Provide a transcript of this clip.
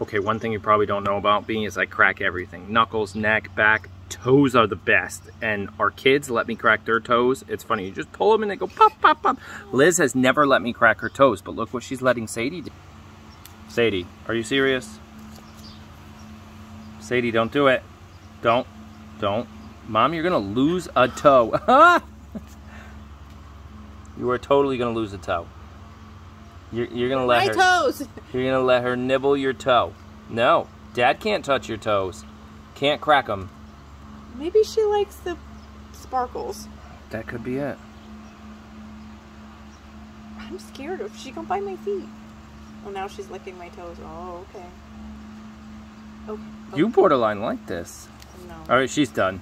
Okay, one thing you probably don't know about me is I crack everything. Knuckles, neck, back, toes are the best. And our kids let me crack their toes. It's funny, you just pull them and they go pop, pop, pop. Liz has never let me crack her toes, but look what she's letting Sadie do. Sadie, are you serious? Sadie, don't do it. Don't, don't. Mom, you're gonna lose a toe. you are totally gonna lose a toe. You're, you're gonna let My her. toes. You're gonna let her nibble your toe. No, Dad can't touch your toes. Can't crack them. Maybe she likes the sparkles. That could be it. I'm scared of she gonna bite my feet. Oh, now she's licking my toes. Oh, okay. Okay. You borderline like this. No. All right, she's done.